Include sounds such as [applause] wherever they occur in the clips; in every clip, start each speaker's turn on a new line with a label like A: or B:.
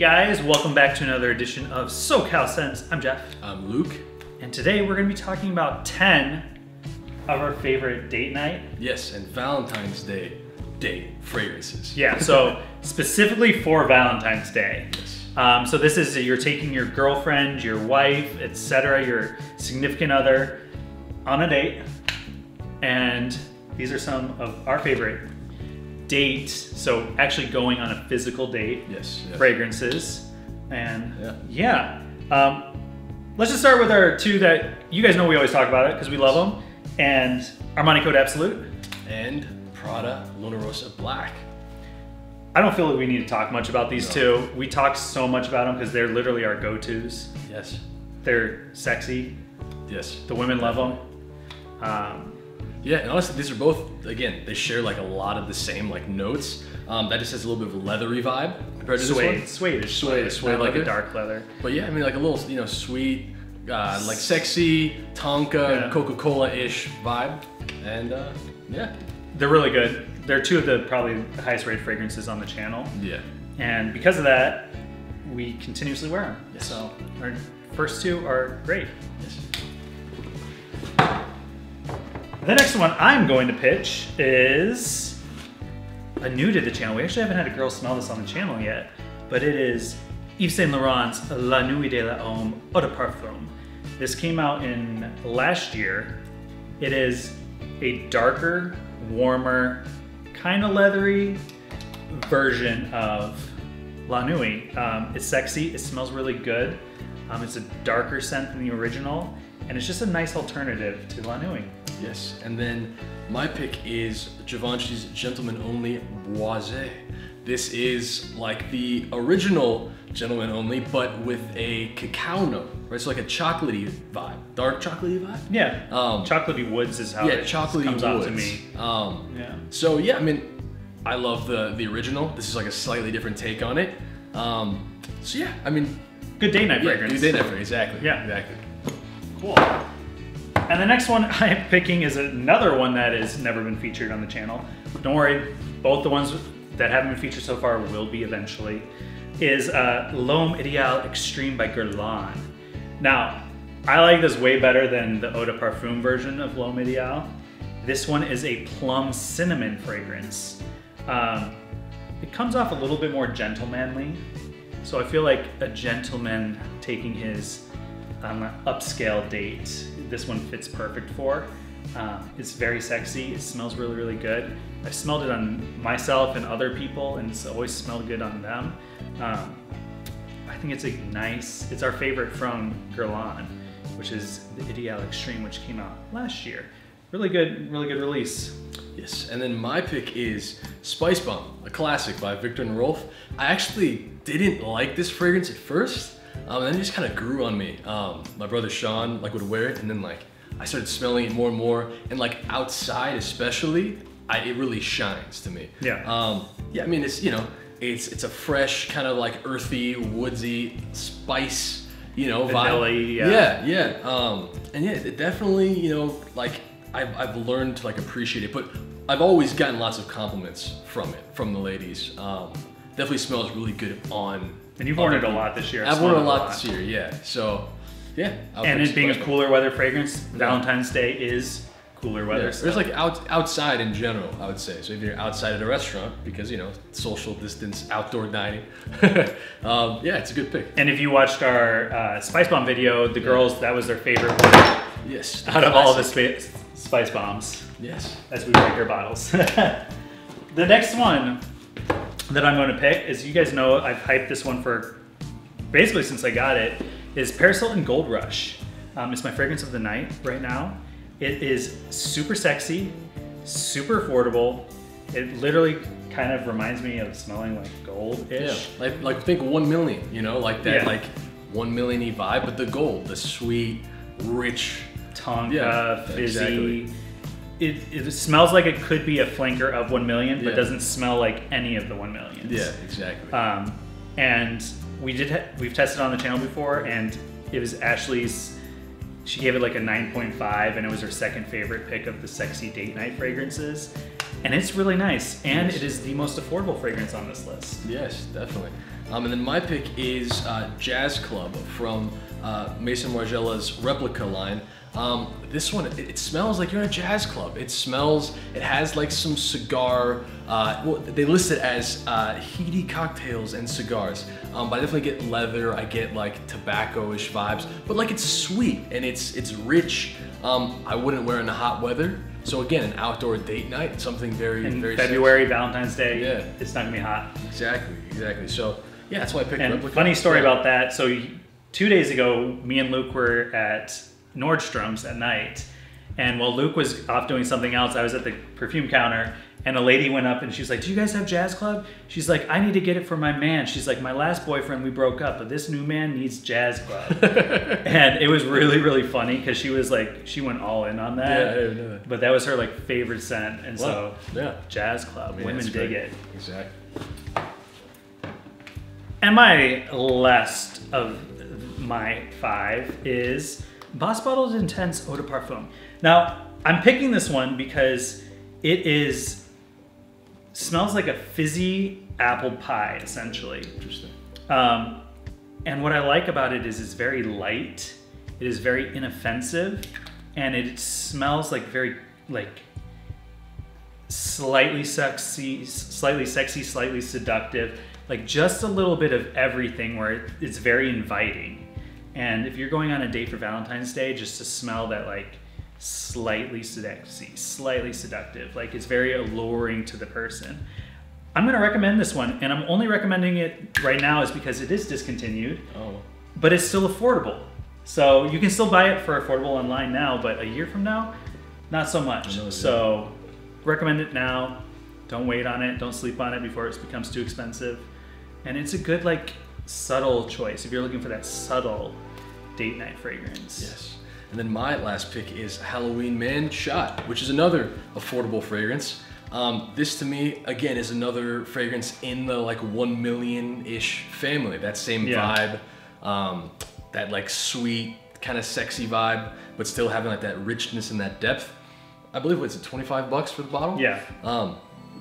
A: guys, welcome back to another edition of SoCal Scents. I'm Jeff,
B: I'm Luke.
A: and today we're going to be talking about 10 of our favorite date night.
B: Yes, and Valentine's Day date fragrances.
A: Yeah, so [laughs] specifically for Valentine's Day.
B: Yes.
A: Um, so this is you're taking your girlfriend, your wife, etc., your significant other on a date, and these are some of our favorite date. So actually going on a physical date
B: Yes. yes.
A: fragrances, and
B: Yeah.
A: yeah. Um, let's just start with our two that you guys know we always talk about it because we love them, and Armani Code Absolu.
B: And Prada Luna Rossa Black.
A: I don't feel like we need to talk much about these
B: No.
A: two. We talk so much about them because they're literally our go-tos.
B: Yes.
A: They're sexy.
B: Yes.
A: The women love them. Um,
B: Yeah, and honestly, these are both again. They share like a lot of the same like notes. Um, that just has a little bit of a leathery vibe compared to this
A: suede,
B: one.
A: suede,
B: Suede, suede
A: like a dark leather.
B: But yeah, I mean like a little you know sweet, uh, like sexy Tonka
A: Yeah.
B: Coca Cola ish vibe, and uh, yeah,
A: They're really good. They're two of the probably the highest rated fragrances on the channel,
B: yeah.
A: and because of that, we continuously wear them.
B: Yes.
A: So our first two are great.
B: Yes.
A: The next one I'm going to pitch is a new to the channel. We actually haven't had a girl smell this on the channel yet, but it is Yves Saint Laurent's La Nuit de la Homme Eau de Parfum. This came out in last year. It is a darker, warmer, kind of leathery version of La Nuit. Um, it's sexy, it smells really good. Um, it's a darker scent than the original, and it's just a nice alternative to La Nuit.
B: Yes, and then my pick is Givenchy's Gentleman Only Boisée. This is like the original Gentleman Only, but with a cacao note, right? So like a chocolatey vibe, dark chocolatey vibe.
A: Yeah,
B: Um,
A: chocolatey woods is how
B: yeah,
A: it
B: chocolatey
A: comes
B: woods.
A: out to me.
B: Um,
A: Yeah.
B: So yeah, I mean, I love the the original. This is like a slightly different take on it. Um, so yeah, I mean,
A: Good day night
B: yeah,
A: fragrance.
B: you did that for exactly.
A: Yeah.
B: exactly.
A: Cool. And the next one [laughs] I'm picking is another one that has never been featured on the channel. Don't worry, both the ones that haven't been featured so far will be eventually. Is uh, L'Homme Ideal Extreme by Guerlain. Now, I like this way better than the Eau de Parfum version of L'Homme Ideal. This one is a plum cinnamon fragrance. Um, it comes off a little bit more gentlemanly. So I feel like a gentleman taking his um, upscale date, this one fits perfect for. Um, it's very sexy. It smells really, really good. I've smelled it on myself and other people, and it's always smelled good on them. Um, I think it's a nice. It's our favorite from Guerlain, which is the Ideal Extreme, which came out last year. Really good, really good release.
B: Yes, and then my pick is Spicebomb, a classic by Viktor and Rolf. I actually didn't like this fragrance at first, um, and then it just kind of grew on me. Um, my brother Sean like would wear it, and then like I started smelling it more and more, and like outside especially, I, it really shines to me.
A: Yeah.
B: Um, yeah, I mean it's you know it's it's a fresh kind of like earthy, woodsy spice, you know,
A: Vanilla-y,
B: vibe.
A: yeah.
B: yeah, yeah. Um, and yeah, it definitely, you know, like I've, I've learned to like appreciate it, but I've always gotten lots of compliments from it, from the ladies. Um, definitely smells really good on.
A: And you've worn it a lot this year.
B: I've worn it a lot this year, yeah. So, yeah. I'll
A: And it being a cooler weather fragrance, Valentine's Day is cooler weather.
B: or
A: so-
B: There's like out, outside in general, I would say. So if you're outside at a restaurant, because you know social distance, outdoor dining, [laughs] um, yeah, it's a good pick.
A: And if you watched our uh, Spicebomb video, the girls, that was their favorite one
B: Yes.
A: out of all the spa- Spicebombs
B: Yes.
A: as we break our bottles. [laughs] the next one that I'm going to pick is you guys know I've hyped this one for basically since I got it is Paris Hilton Gold Rush. Um, it's my fragrance of the night right now. It is super sexy, super affordable. It literally kind of reminds me of smelling like gold-ish.
B: Like like think one million, you know, like that
A: Yeah.
B: like one million vibe, but the gold, the sweet, rich.
A: Tonka,
B: Yeah,
A: fizzy.
B: exactly.
A: It, it smells like it could be a flanker of 1 million, but
B: Yeah.
A: doesn't smell like any of the 1 millions.
B: Yeah, exactly.
A: Um, and we did ha- we've tested on the channel before, and it was Ashley's. She gave it like a 9.5, and it was her second favorite pick of the sexy date night fragrances. And it's really nice, and
B: Yes.
A: it is the most affordable fragrance on this list.
B: yes, definitely. Um, and then my pick is uh, Jazz Club from uh, Maison Margiela's replica line. Um, this one, it, it, smells like you're in a jazz club. It smells, it has like some cigar, uh, well, they list it as uh, heady cocktails and cigars. Um, but I definitely get leather, I get like tobacco-ish vibes, but like it's sweet and it's it's rich. Um, I wouldn't wear in the hot weather. So again, an outdoor date night, something very, very
A: February. Valentine's Day.
B: Yeah.
A: It's not gonna be hot.
B: Exactly, exactly. So yeah, that's why I picked it.
A: and
B: replica.
A: Funny story about that. So two days ago, me and Luke were at Nordstrom's at night. And while Luke was off doing something else, I was at the perfume counter and a lady went up and she's like, Do you guys have Jazz Club? She's like, I need to get it for my man. She's like, My last boyfriend, we broke up, but this new man needs Jazz Club. [laughs] and it was really, really funny because she was like, she went all in on that.
B: Yeah, I didn't know that.
A: But that was her like favorite scent. And
B: wow.
A: so,
B: yeah.
A: Jazz Club, I mean, women dig it.
B: Exactly.
A: And my last of my five is Boss Bottles Intense Eau de Parfum. Now, I'm picking this one because it is smells like a fizzy apple pie, essentially.
B: Interesting.
A: Um, and what I like about it is it's very light. It is very inoffensive, and it smells like very like slightly sexy, slightly sexy, slightly seductive. Like just a little bit of everything, where it's very inviting. And if you're going on a date for Valentine's Day, just to smell that like slightly sexy, slightly seductive, like it's very alluring to the person. I'm gonna recommend this one, and I'm only recommending it right now is because it is discontinued.
B: Oh.
A: But it's still affordable. So you can still buy it for affordable online now, but a year from now, not so much. So recommend it now. Don't wait on it. Don't sleep on it before it becomes too expensive. And it's a good like subtle choice if you're looking for that subtle date night fragrance.
B: Yes. And then my last pick is Halloween Man Shot, which is another affordable fragrance. Um, this to me, again, is another fragrance in the like 1 million-ish family. That same yeah. vibe, um, that like sweet, kind of sexy vibe, but still having like that richness and that depth. I believe what's it, 25 bucks for the bottle?
A: Yeah.
B: Um,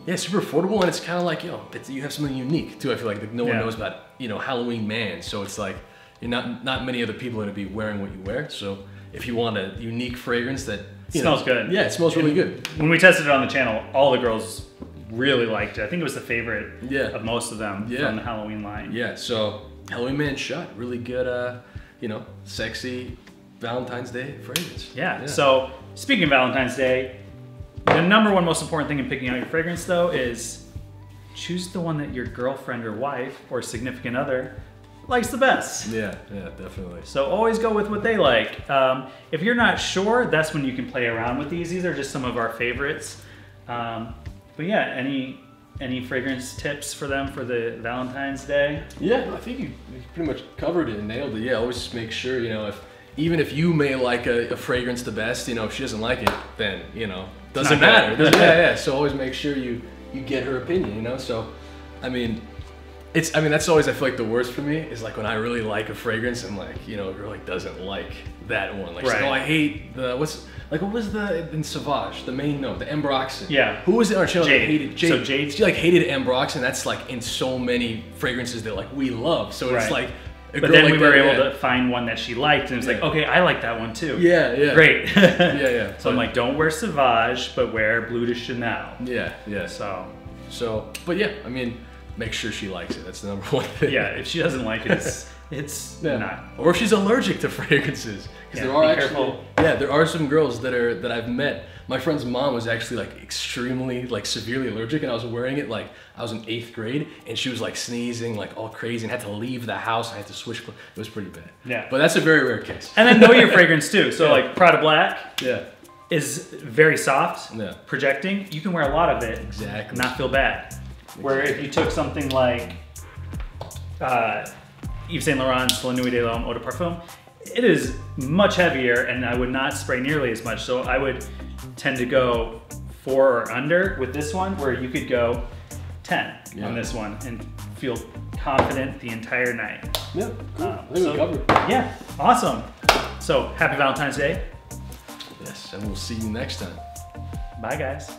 B: yeah, super affordable, and it's kind of like yo, you have something unique too. I feel like, like no one knows about you know Halloween man, so it's like you're not not many other people are gonna be wearing what you wear. So if you want a unique fragrance that
A: smells
B: know,
A: good,
B: yeah, it smells really good.
A: When we tested it on the channel, all the girls really liked it. I think it was the favorite
B: yeah.
A: of most of them
B: yeah.
A: from the Halloween line.
B: Yeah, so Halloween man shot really good, uh, you know, sexy Valentine's Day fragrance.
A: Yeah. yeah. So speaking of Valentine's Day, the number one most important thing in picking out your fragrance, though, is choose the one that your girlfriend or wife or significant other likes the best.
B: Yeah, yeah, definitely.
A: So always go with what they like. Um, if you're not sure, that's when you can play around with these. These are just some of our favorites. Um, but yeah, any any fragrance tips for them for the Valentine's Day?
B: Yeah, I think you, you pretty much covered it and nailed it. Yeah, always just make sure you know if even if you may like a, a, fragrance the best, you know, if she doesn't like it, then you know, doesn't matter. Doesn't, [laughs] yeah, yeah. So always make sure you you get her opinion, you know. So, I mean, it's I mean that's always I feel like the worst for me is like when I really like a fragrance and like you know a girl like doesn't like that one. Like, right. like oh I hate the what's like what was the in Sauvage the main note the ambroxan.
A: Yeah.
B: Who was it on our channel
A: Jade.
B: that hated Jade?
A: So Jade.
B: She like hated ambroxan. That's like in so many fragrances that like we love. So it's like
A: but then like we were that, able yeah. to find one that she liked, and it was yeah. like, okay, I like that one too.
B: Yeah, yeah.
A: Great. [laughs]
B: yeah, yeah.
A: So I'm like, don't wear Sauvage, but wear Bleu de Chanel.
B: Yeah, yeah.
A: So,
B: so, but yeah, I mean, make sure she likes it. That's the number [laughs] one thing.
A: Yeah, if she doesn't like it, it's, [laughs] it's yeah. not.
B: Or if she's allergic to fragrances, because
A: yeah,
B: there are
A: be
B: actually,
A: careful.
B: yeah, there are some girls that are that I've met my friend's mom was actually like extremely like severely allergic and I was wearing it like I was in eighth grade and she was like sneezing like all crazy and had to leave the house. I had to switch. It was pretty bad.
A: Yeah.
B: But that's a very rare case.
A: And then know your fragrance too. So
B: yeah.
A: like Prada Black.
B: Yeah.
A: Is very soft.
B: Yeah.
A: Projecting. You can wear a lot of it.
B: Exactly.
A: not feel bad. Exactly. Where if you took something like uh, Yves Saint Laurent's La Nuit de l'Homme Eau de Parfum, it is much heavier and I would not spray nearly as much. So I would tend to go four or under with this one, where you could go 10 yeah. on this one and feel confident the entire night.
B: Yeah, cool. Um, so, covered.
A: Yeah, awesome. So happy Valentine's Day.
B: Yes, and we'll see you next time.
A: Bye, guys.